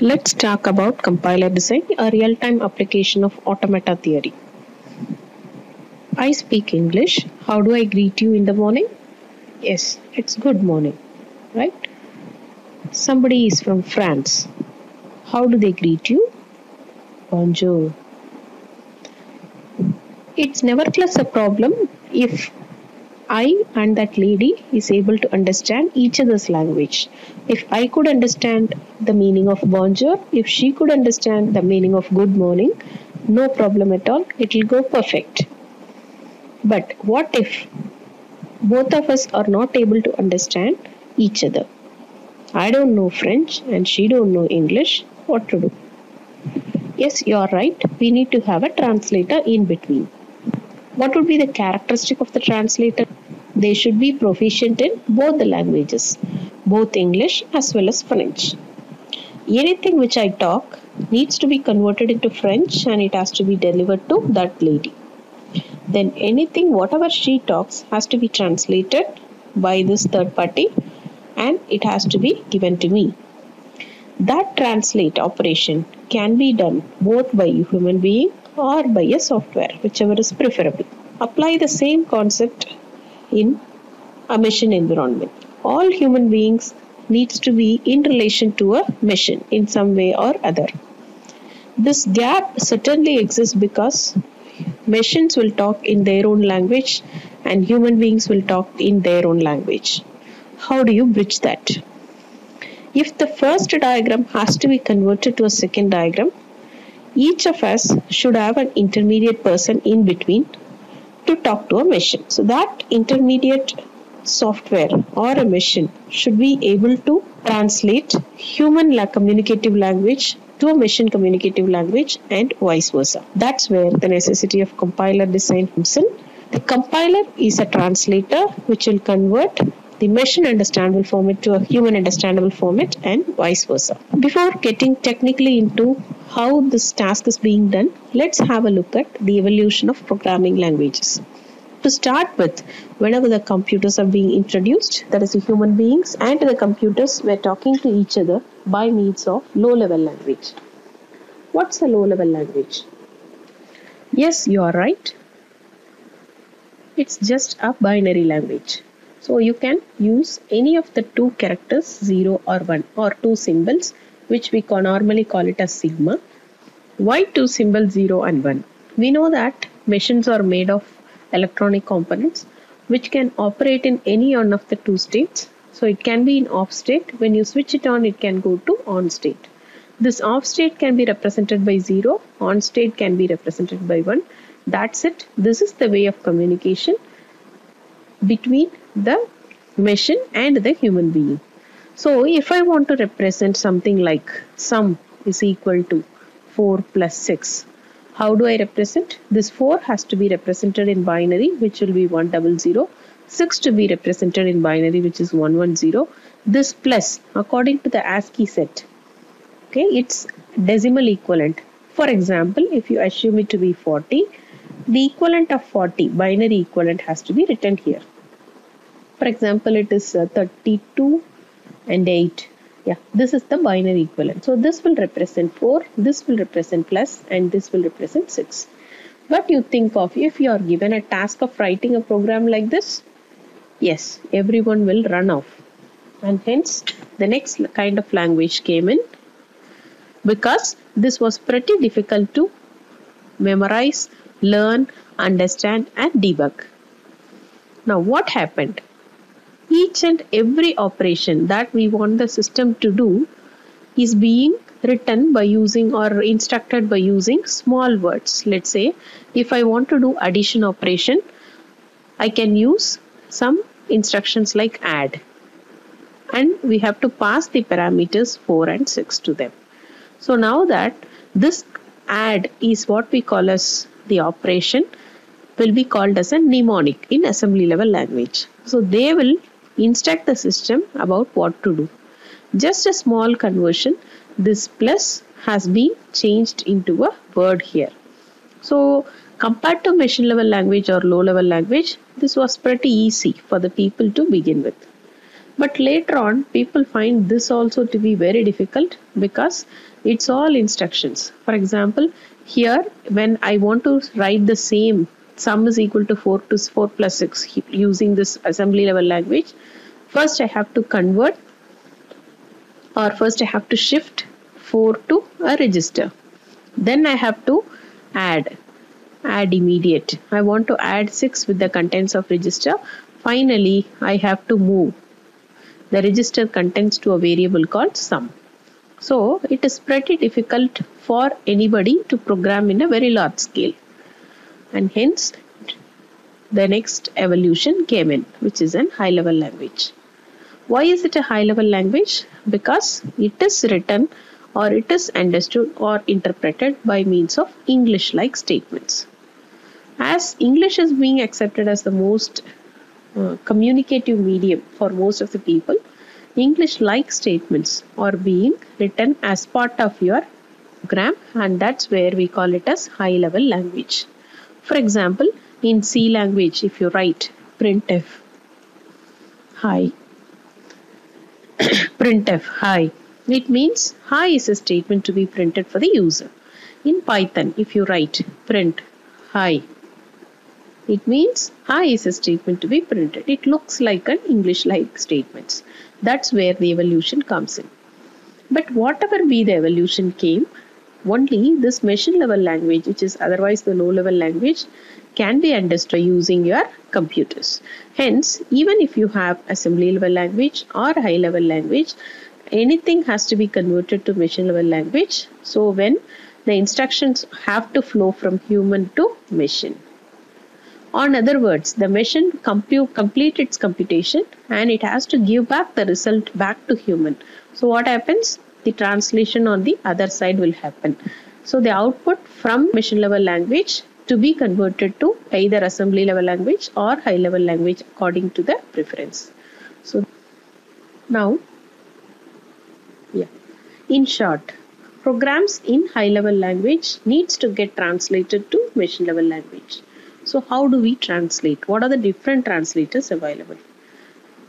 Let's talk about compiler design, a real-time application of automata theory. I speak English. How do I greet you in the morning? Yes, it's good morning, right? Somebody is from France. How do they greet you? Bonjour. It's nevertheless a problem if I and that lady is able to understand each other's language. If I could understand the meaning of bonjour, if she could understand the meaning of good morning, no problem at all, it will go perfect. But what if both of us are not able to understand each other? I don't know French and she don't know English. What to do? Yes, you are right. We need to have a translator in between. What would be the characteristic of the translator? They should be proficient in both the languages, both English as well as French. Anything which I talk needs to be converted into French and it has to be delivered to that lady. Then anything, whatever she talks, has to be translated by this third party and it has to be given to me. That translate operation can be done both by a human being or by a software, whichever is preferable. Apply the same concept in a machine environment. All human beings needs to be in relation to a machine in some way or other. This gap certainly exists because machines will talk in their own language and human beings will talk in their own language. How do you bridge that? If the first diagram has to be converted to a second diagram, each of us should have an intermediate person in between to talk to a machine. So that intermediate software or a machine should be able to translate human communicative language to a machine communicative language and vice versa. That's where the necessity of compiler design comes in. The compiler is a translator which will convert the machine understandable format to a human understandable format and vice versa. Before getting technically into how this task is being done, let's have a look at the evolution of programming languages. To start with, whenever the computers are being introduced, that is the human beings and the computers were talking to each other by means of low level language. What's a low level language? Yes, you are right. It's just a binary language. So you can use any of the two characters 0 or 1 or two symbols which we normally call it as sigma. Why two symbols 0 and 1? We know that machines are made of electronic components which can operate in any one of the two states. So it can be in off state. When you switch it on, it can go to on state. This off state can be represented by 0, on state can be represented by 1. That's it. This is the way of communication between the machine and the human being. So if I want to represent something like sum is equal to 4 plus 6, how do I represent? This 4 has to be represented in binary which will be 100, 6 to be represented in binary which is 110. This plus according to the ASCII set, okay, it's decimal equivalent. For example, if you assume it to be 40, the equivalent of 40 binary equivalent has to be written here for example it is uh, 32 and 8 yeah this is the binary equivalent. So this will represent 4 this will represent plus and this will represent 6 what you think of if you are given a task of writing a program like this? Yes everyone will run off. And hence the next kind of language came in. Because this was pretty difficult to memorize learn, understand and debug. Now what happened? Each and every operation that we want the system to do is being written by using or instructed by using small words. Let's say if I want to do addition operation, I can use some instructions like add and we have to pass the parameters 4 and 6 to them. So now that this add is what we call as the operation will be called as a mnemonic in assembly level language. So they will instruct the system about what to do. Just a small conversion, this plus has been changed into a word here. So compared to machine level language or low level language, this was pretty easy for the people to begin with. but later on people find this also to be very difficult because it's all instructions for example here when I want to write the same sum is equal to 4 to 4 plus 6 using this assembly level language. First I have to convert or first I have to shift 4 to a register. Then I have to add add immediate. I want to add 6 with the contents of register. Finally I have to move the register contents to a variable called sum. So it is pretty difficult for anybody to program in a very large scale and hence the next evolution came in which is an high level language. Why is it a high level language? Because it is written or it is understood or interpreted by means of english like statements. As english is being accepted as the most uh, communicative medium for most of the people english like statements are being written as part of your program and that's where we call it as high level language for example, in C language, if you write printf hi, printf hi, it means hi is a statement to be printed for the user. In Python, if you write print hi, it means hi is a statement to be printed. It looks like an English-like statements. That's where the evolution comes in. But whatever be the evolution came, only this machine level language, which is otherwise the low level language, can be understood using your computers. Hence, even if you have assembly level language or high level language, anything has to be converted to machine level language. So when the instructions have to flow from human to machine. On other words, the machine compute, complete its computation and it has to give back the result back to human. So what happens? The translation on the other side will happen. So the output from machine level language to be converted to either assembly level language or high level language according to the preference. So now, yeah, in short, programs in high level language needs to get translated to machine level language. So how do we translate? What are the different translators available?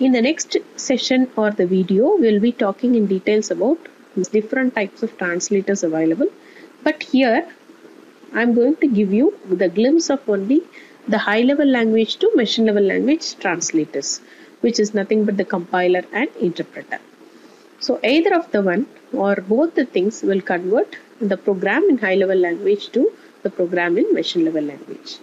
In the next session or the video, we'll be talking in details about different types of translators available but here I'm going to give you the glimpse of only the high level language to machine level language translators which is nothing but the compiler and interpreter. So either of the one or both the things will convert the program in high level language to the program in machine level language.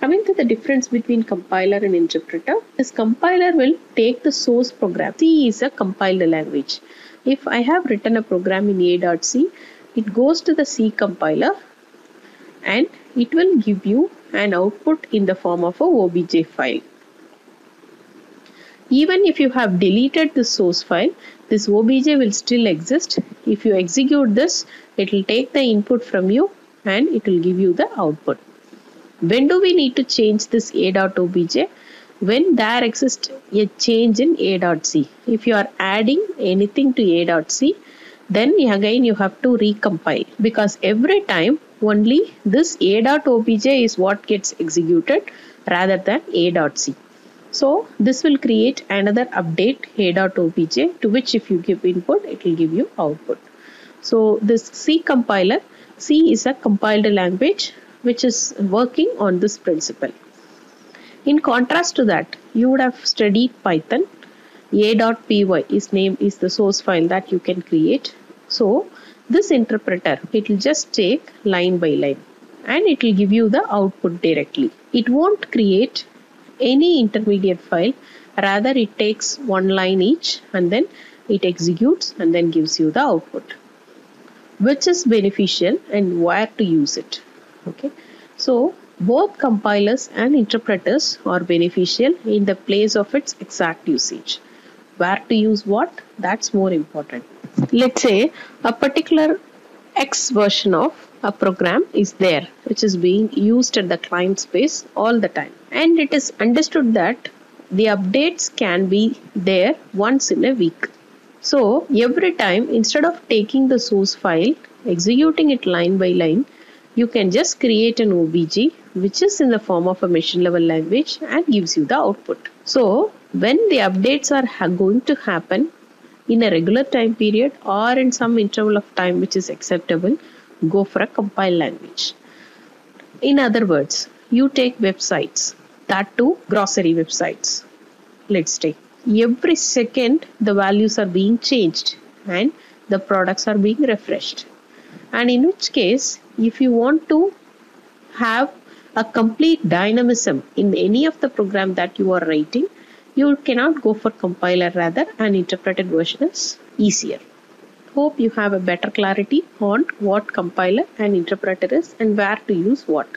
Coming to the difference between compiler and interpreter, this compiler will take the source program. C is a compiled language if I have written a program in A.C, it goes to the C compiler and it will give you an output in the form of a OBJ file. Even if you have deleted the source file, this OBJ will still exist. If you execute this, it will take the input from you and it will give you the output. When do we need to change this a.obj? when there exists a change in a.c. If you are adding anything to a.c, then again you have to recompile because every time only this a.obj is what gets executed rather than a.c. So this will create another update a.obj to which if you give input it will give you output. So this C compiler, C is a compiled language which is working on this principle. In contrast to that, you would have studied Python. A.py is name is the source file that you can create. So this interpreter, it will just take line by line and it will give you the output directly. It won't create any intermediate file. Rather it takes one line each and then it executes and then gives you the output which is beneficial and where to use it okay so both compilers and interpreters are beneficial in the place of its exact usage. Where to use what? That's more important. Let's say a particular X version of a program is there which is being used at the client space all the time and it is understood that the updates can be there once in a week. So every time instead of taking the source file executing it line by line you can just create an OBJ which is in the form of a machine level language and gives you the output. So when the updates are going to happen in a regular time period or in some interval of time which is acceptable, go for a compiled language. In other words, you take websites, that too grocery websites. Let's take every second the values are being changed and the products are being refreshed. And in which case, if you want to have a complete dynamism in any of the program that you are writing, you cannot go for compiler rather an interpreted version is easier. Hope you have a better clarity on what compiler and interpreter is and where to use what.